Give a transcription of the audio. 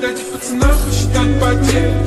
Дайте пацанам посчитать потери